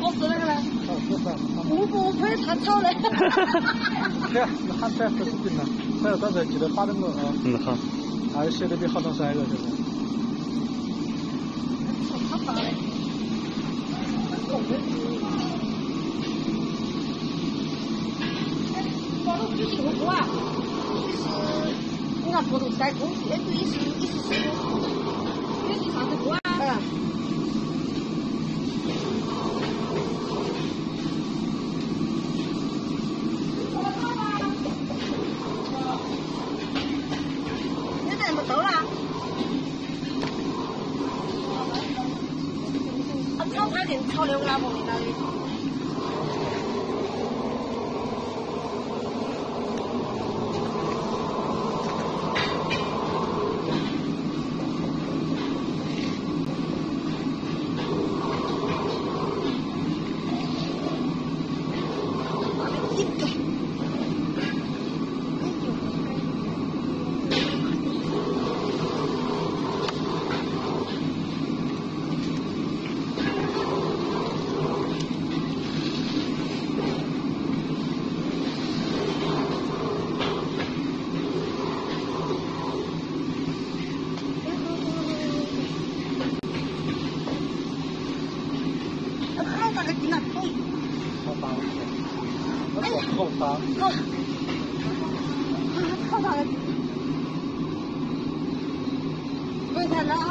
我是那个嘞，好，这是。不不可以太吵嘞。对，那喊出来不是紧了，反正到时候记得发给我啊。嗯，好。还写的比好多帅了，现在。好大嘞。保路举行过啊，就是你看佛头在公园对是你是是远离啥子过啊？现在没走了。炒菜的炒的我老婆领导的。好大个劲啊！好大。那是好大。好，好大个劲！没看到。